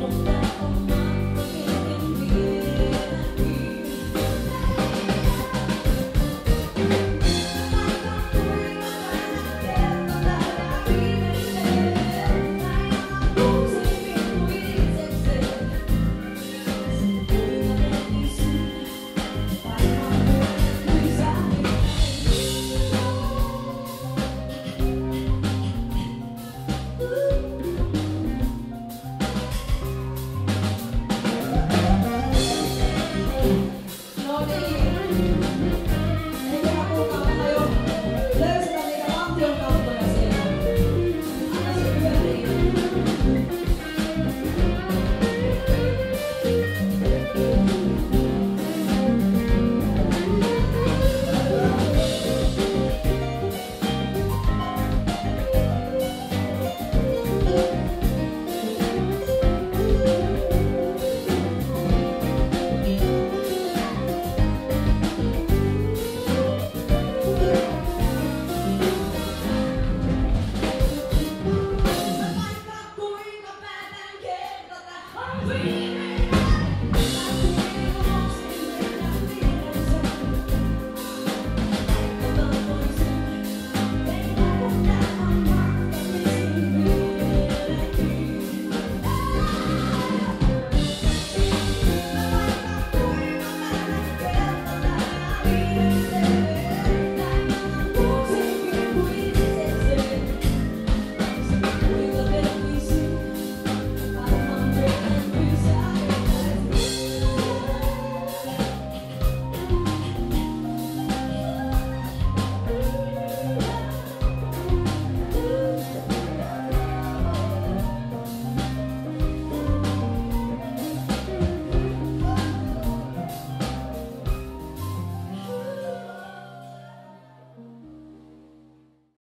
Bye.